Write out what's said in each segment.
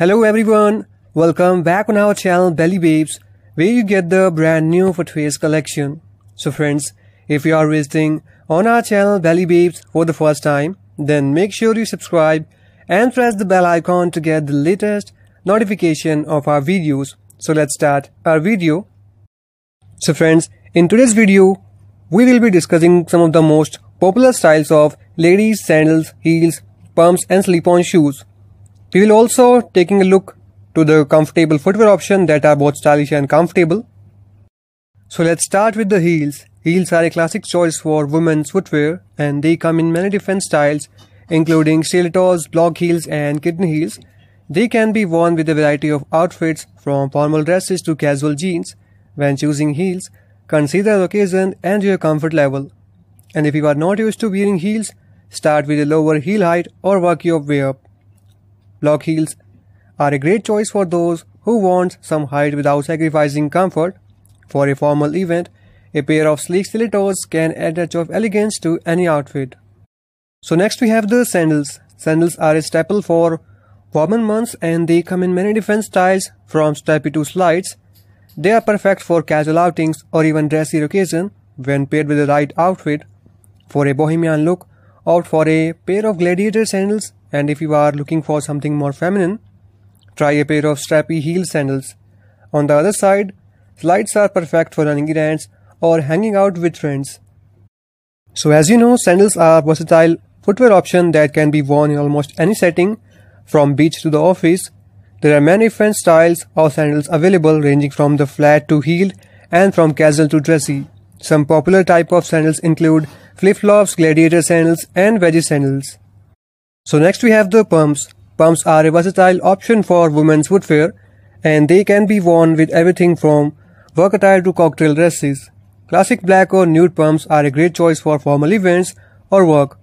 Hello everyone, welcome back on our channel Bally Babes where you get the brand new footwear collection. So friends, if you are visiting on our channel Bally Babes for the first time, then make sure you subscribe and press the bell icon to get the latest notification of our videos. So let's start our video. So friends, in today's video, we will be discussing some of the most popular styles of ladies sandals, heels, pumps and slip-on shoes. We will also taking a look to the comfortable footwear option that are both stylish and comfortable. So let's start with the heels. Heels are a classic choice for women's footwear and they come in many different styles including stilettos, block heels and kitten heels. They can be worn with a variety of outfits from formal dresses to casual jeans. When choosing heels, consider the occasion and your comfort level. And if you are not used to wearing heels, start with a lower heel height or work your way up. Block heels are a great choice for those who want some height without sacrificing comfort. For a formal event, a pair of sleek stilettos can add a touch of elegance to any outfit. So next we have the sandals. Sandals are a staple for warmer months and they come in many different styles from strappy to slides. They are perfect for casual outings or even dressy occasion when paired with the right outfit. For a bohemian look, opt for a pair of gladiator sandals and if you are looking for something more feminine, try a pair of strappy heel sandals. On the other side, slides are perfect for running errands or hanging out with friends. So as you know, sandals are versatile footwear option that can be worn in almost any setting, from beach to the office. There are many different styles of sandals available ranging from the flat to heeled and from casual to dressy. Some popular type of sandals include flip-flops, gladiator sandals and wedgie sandals. So next we have the pumps. Pumps are a versatile option for women's footwear and they can be worn with everything from work attire to cocktail dresses. Classic black or nude pumps are a great choice for formal events or work,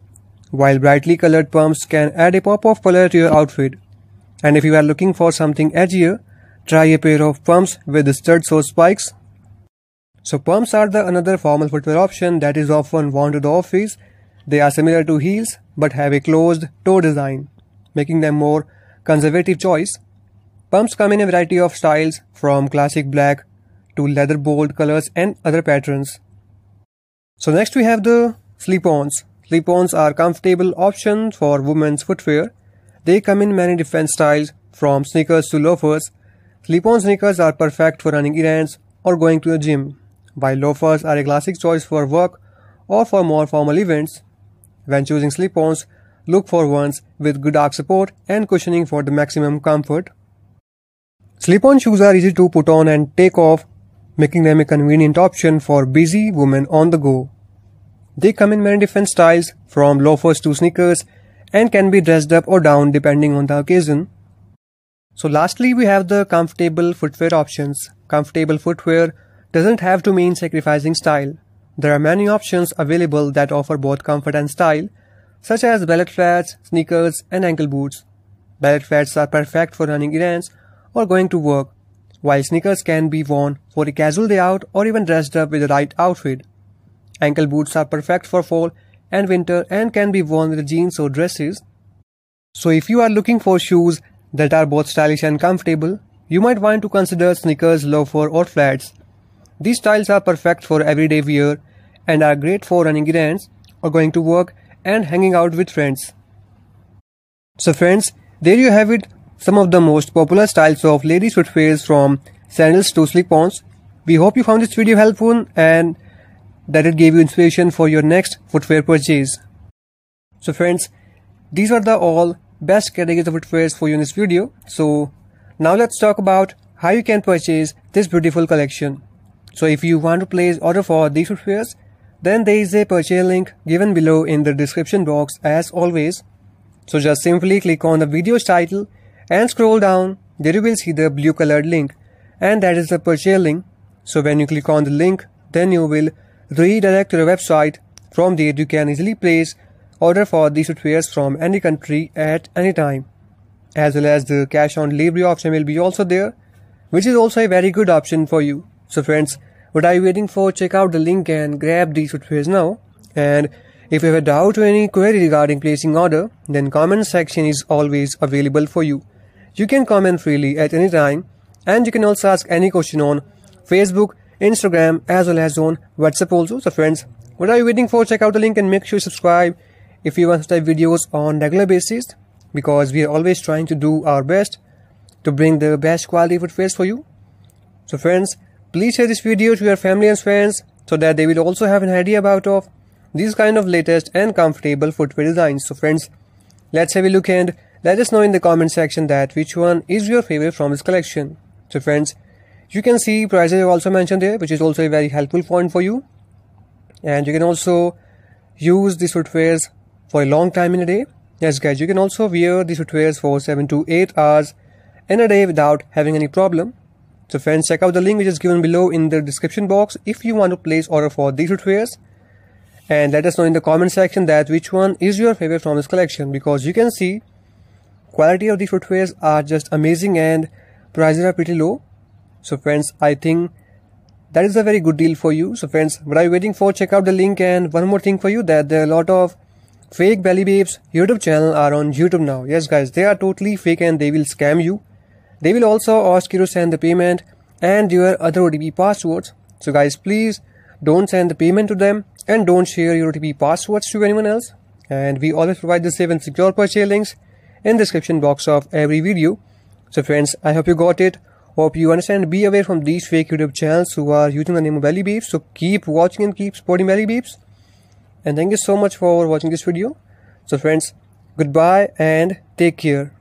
while brightly colored pumps can add a pop of color to your outfit. And if you are looking for something edgier, try a pair of pumps with studs or spikes. So pumps are the another formal footwear option that is often worn to the office. They are similar to heels but have a closed toe design, making them more conservative choice. Pumps come in a variety of styles from classic black to leather bold colors and other patterns. So next we have the slip-ons. Slip-ons are comfortable options for women's footwear. They come in many different styles from sneakers to loafers. Slip-on sneakers are perfect for running errands or going to the gym, while loafers are a classic choice for work or for more formal events. When choosing slip-ons, look for ones with good arch support and cushioning for the maximum comfort. Slip-on shoes are easy to put on and take off, making them a convenient option for busy women on the go. They come in many different styles, from loafers to sneakers, and can be dressed up or down depending on the occasion. So lastly, we have the comfortable footwear options. Comfortable footwear doesn't have to mean sacrificing style. There are many options available that offer both comfort and style, such as ballet flats, sneakers, and ankle boots. Ballet flats are perfect for running errands or going to work, while sneakers can be worn for a casual day out or even dressed up with the right outfit. Ankle boots are perfect for fall and winter and can be worn with jeans or dresses. So if you are looking for shoes that are both stylish and comfortable, you might want to consider sneakers, loafer or flats. These styles are perfect for everyday wear and are great for running errands or going to work and hanging out with friends. So friends, there you have it, some of the most popular styles of ladies footwear from sandals to slip-ons. We hope you found this video helpful and that it gave you inspiration for your next footwear purchase. So friends, these are the all best categories of footwear for you in this video. So now let's talk about how you can purchase this beautiful collection. So if you want to place order for these footwears, then there is a purchase link given below in the description box as always. So just simply click on the video's title and scroll down. There you will see the blue colored link and that is the purchase link. So when you click on the link, then you will redirect to the website. From there you can easily place order for these footwears from any country at any time. As well as the cash on delivery option will be also there, which is also a very good option for you. So friends, what are you waiting for? Check out the link and grab these footwears now. And if you have a doubt or any query regarding placing order, then comment section is always available for you. you can comment freely at any time and you can also ask any question on Facebook, Instagram as well as on WhatsApp also. So friends, what are you waiting for? Check out the link and make sure you subscribe if you want to type videos on regular basis because we are always trying to do our best to bring the best quality footwear for you. So friends, please share this video to your family and friends so that they will also have an idea about of these kind of latest and comfortable footwear designs. So friends, let's have a look and let us know in the comment section that which one is your favorite from this collection. So friends, you can see prices are also mentioned there which is also a very helpful point for you. And you can also use these footwears for a long time in a day. Yes guys, you can also wear these footwears for 7 to 8 hours in a day without having any problem. So friends, check out the link which is given below in the description box if you want to place order for these footwears. And let us know in the comment section that which one is your favorite from this collection because you can see quality of these footwears are just amazing and prices are pretty low. So friends, I think that is a very good deal for you. So friends, what are you waiting for? Check out the link and one more thing for you that there are a lot of fake Bally Babes YouTube channel are on YouTube now. Yes guys, they are totally fake and they will scam you. They will also ask you to send the payment and your other OTP passwords. So guys, please don't send the payment to them and don't share your OTP passwords to anyone else. And we always provide the safe and secure purchase links in the description box of every video. So friends, I hope you got it. Hope you understand. Be aware from these fake YouTube channels who are using the name of Bally Babes. So keep watching and keep supporting Bally Babes. And thank you so much for watching this video. So friends, goodbye and take care.